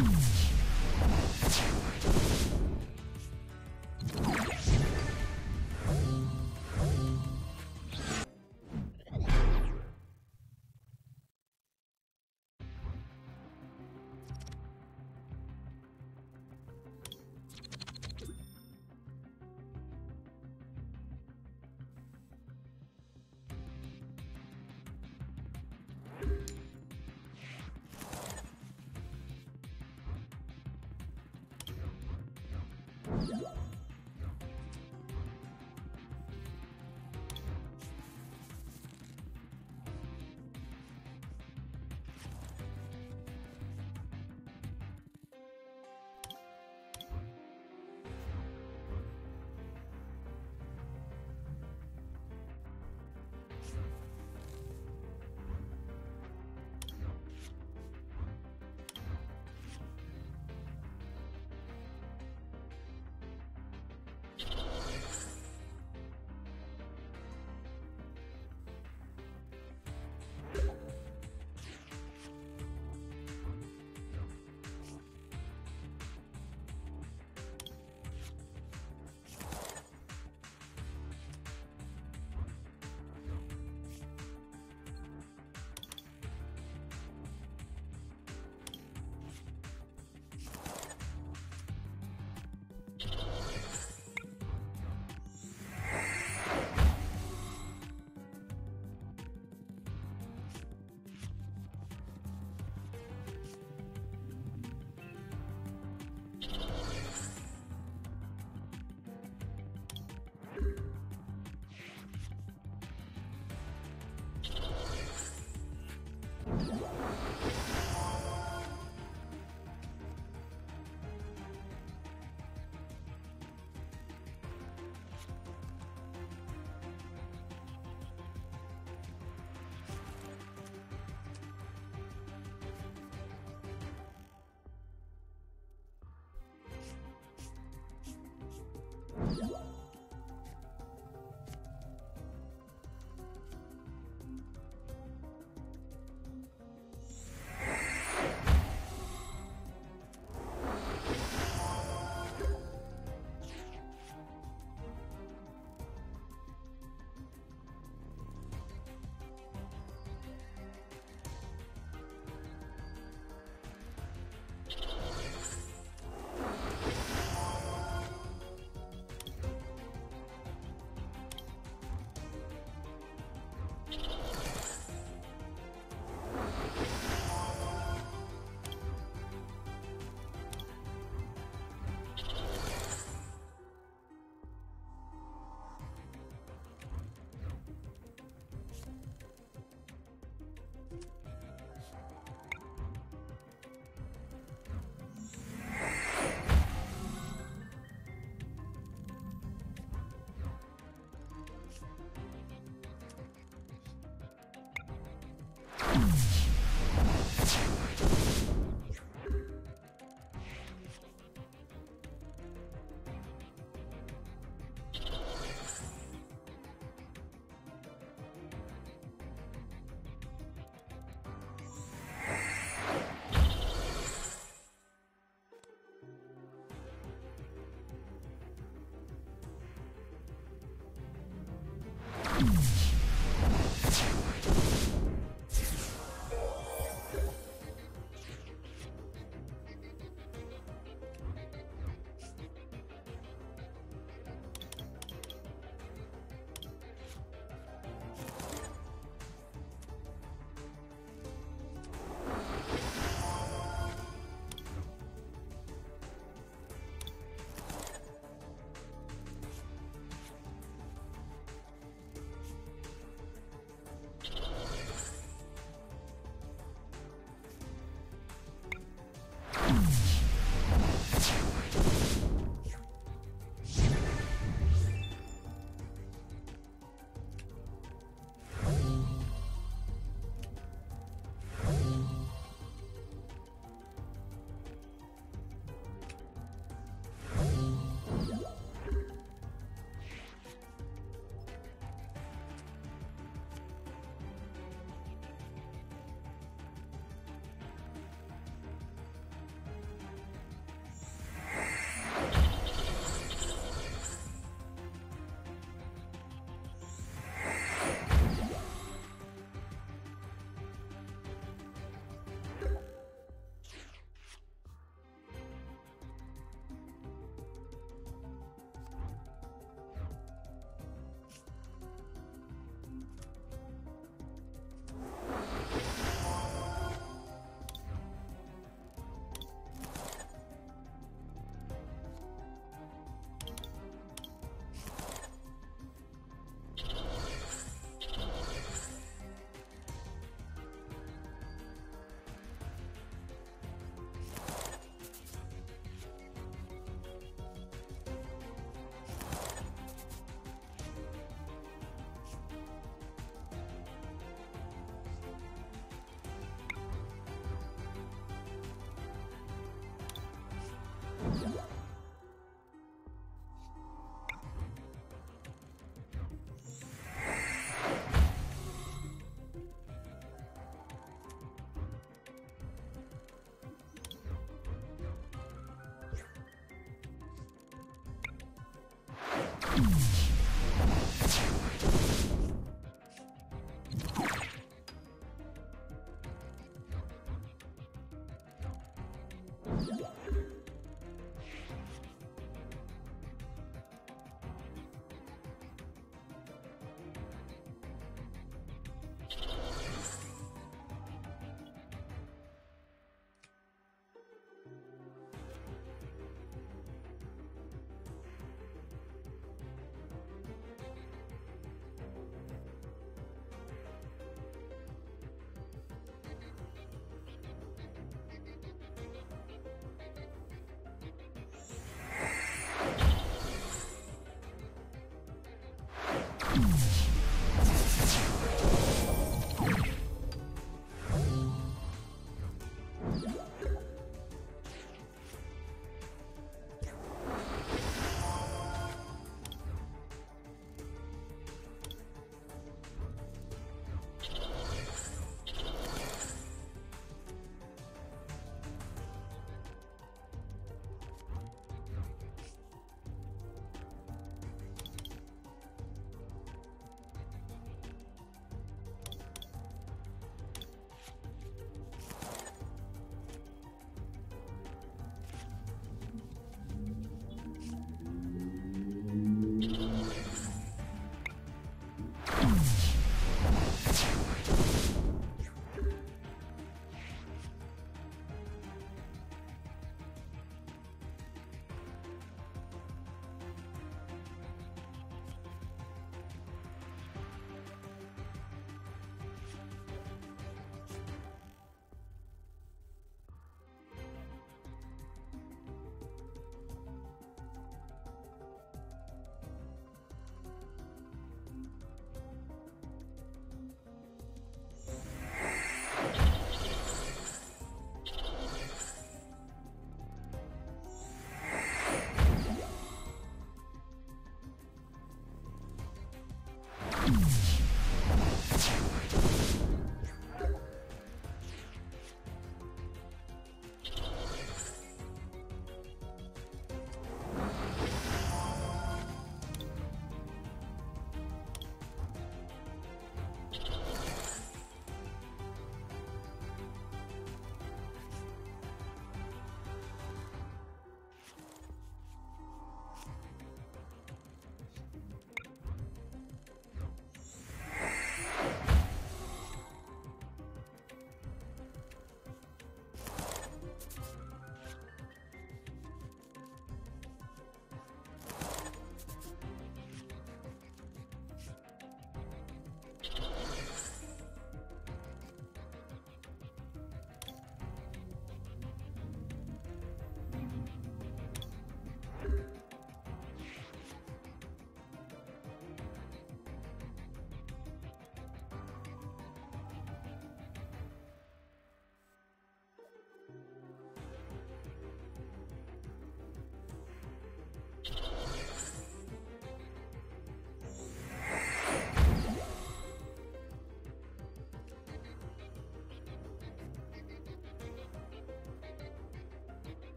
Mm-hmm. Mm-hmm.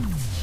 Mm-hmm.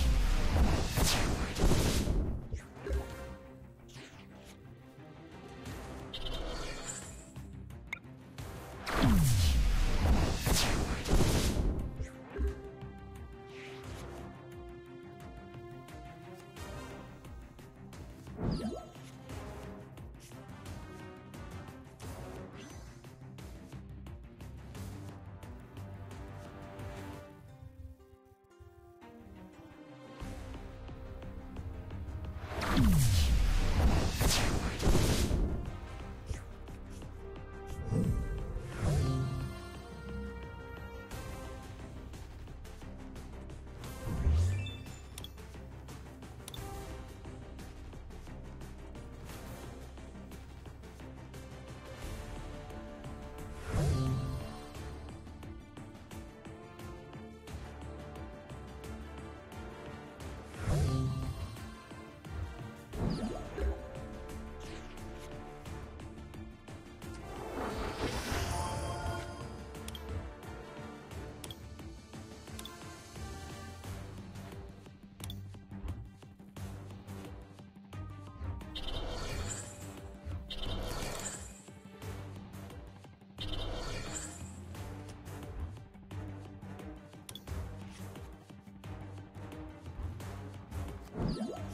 Yeah.